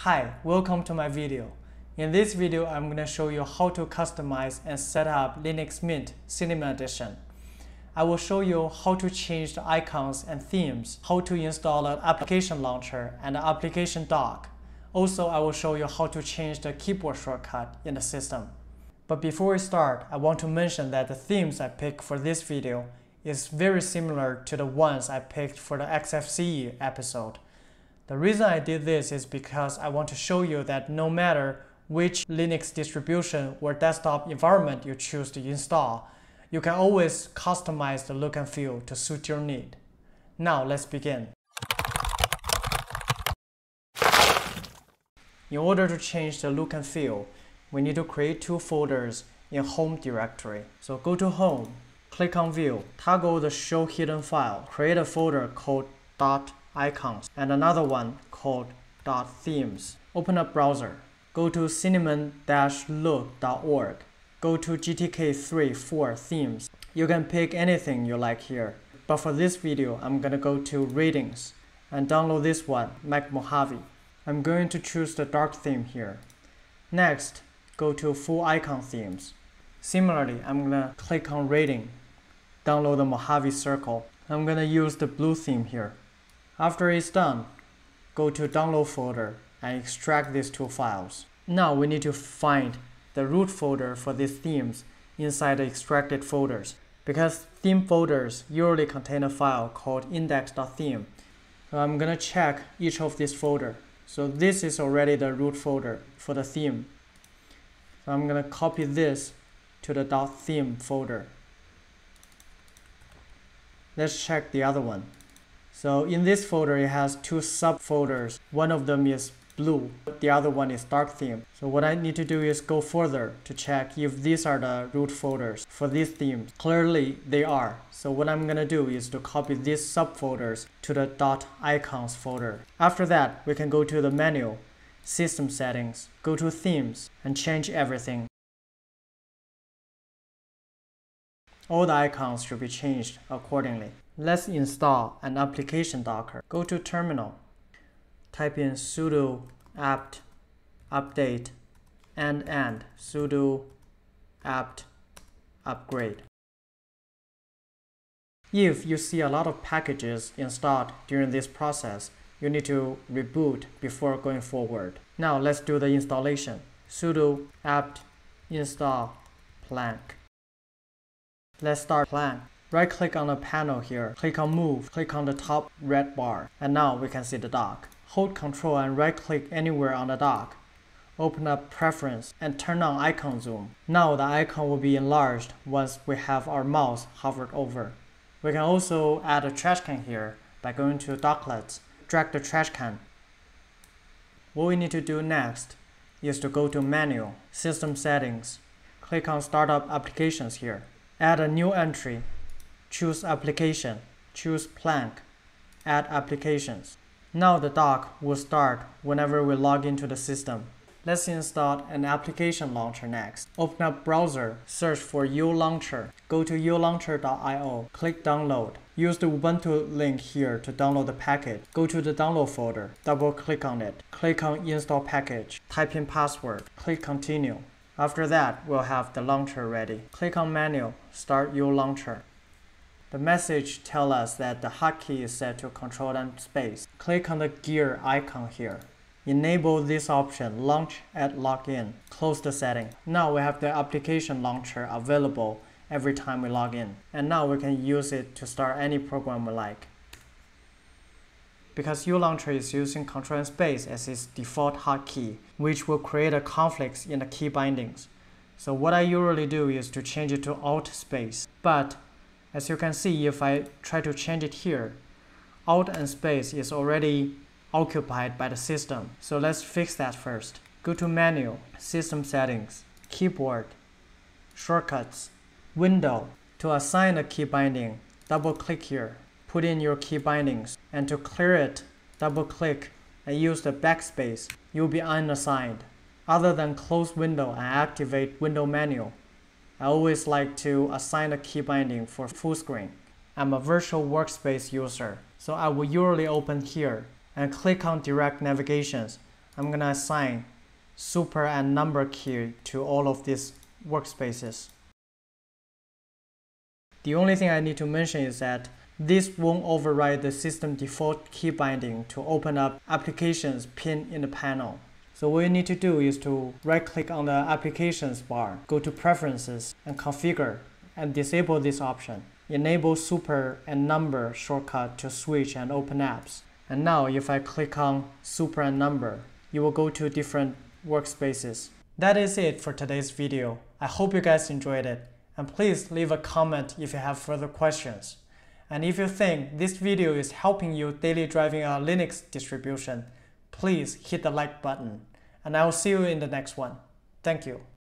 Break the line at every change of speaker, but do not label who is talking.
Hi, welcome to my video. In this video, I'm going to show you how to customize and set up Linux Mint Cinnamon Edition. I will show you how to change the icons and themes, how to install an application launcher and an application dock. Also, I will show you how to change the keyboard shortcut in the system. But before we start, I want to mention that the themes I picked for this video is very similar to the ones I picked for the XFCE episode. The reason I did this is because I want to show you that no matter which Linux distribution or desktop environment you choose to install, you can always customize the look and feel to suit your need. Now let's begin. In order to change the look and feel, we need to create two folders in home directory. So go to home, click on view, toggle the show hidden file, create a folder called icons, and another one called dot .themes. Open up browser. Go to cinnamon-look.org. Go to GTK3 4 themes. You can pick anything you like here. But for this video, I'm gonna go to ratings and download this one, Mac Mojave. I'm going to choose the dark theme here. Next, go to full icon themes. Similarly, I'm gonna click on rating, download the Mojave circle. I'm gonna use the blue theme here. After it's done, go to download folder and extract these two files. Now we need to find the root folder for these themes inside the extracted folders because theme folders usually contain a file called index.theme. So I'm gonna check each of these folder. So this is already the root folder for the theme. So I'm gonna copy this to the .theme folder. Let's check the other one. So in this folder, it has two subfolders. One of them is blue, the other one is dark theme. So what I need to do is go further to check if these are the root folders for these themes. Clearly they are. So what I'm gonna do is to copy these subfolders to the dot icons folder. After that, we can go to the menu, system settings, go to themes and change everything. All the icons should be changed accordingly. Let's install an application docker. Go to terminal. Type in sudo apt update and and sudo apt upgrade. If you see a lot of packages installed during this process, you need to reboot before going forward. Now let's do the installation. sudo apt install plank. Let's start plank. Right click on the panel here, click on move, click on the top red bar, and now we can see the dock. Hold Ctrl and right click anywhere on the dock. Open up preference and turn on icon zoom. Now the icon will be enlarged once we have our mouse hovered over. We can also add a trash can here by going to docklets, drag the trash can. What we need to do next is to go to menu, system settings, click on startup applications here. Add a new entry choose application, choose plank, add applications. Now the dock will start whenever we log into the system. Let's install an application launcher next. Open up browser, search for uLauncher. Go to ulauncher.io, click download. Use the Ubuntu link here to download the package. Go to the download folder, double click on it. Click on install package, type in password, click continue. After that, we'll have the launcher ready. Click on menu, start uLauncher. The message tells us that the hotkey is set to control and space. Click on the gear icon here. Enable this option, launch at login. Close the setting. Now we have the application launcher available every time we log in. And now we can use it to start any program we like. Because uLauncher is using Control and Space as its default hotkey, which will create a conflict in the key bindings. So what I usually do is to change it to Alt Space. But as you can see, if I try to change it here, Alt and space is already occupied by the system. So let's fix that first. Go to Menu, System Settings, Keyboard, Shortcuts, Window. To assign a key binding, double click here. Put in your key bindings. And to clear it, double click and use the backspace. You'll be unassigned. Other than close window and activate window menu, I always like to assign a key binding for full screen. I'm a virtual workspace user, so I will usually open here and click on direct navigations I'm gonna assign super and number key to all of these workspaces. The only thing I need to mention is that this won't override the system default key binding to open up applications pinned in the panel. So what you need to do is to right click on the applications bar, go to preferences and configure and disable this option. Enable super and number shortcut to switch and open apps. And now if I click on super and number, you will go to different workspaces. That is it for today's video. I hope you guys enjoyed it. And please leave a comment if you have further questions. And if you think this video is helping you daily driving a Linux distribution, please hit the like button. And I will see you in the next one. Thank you.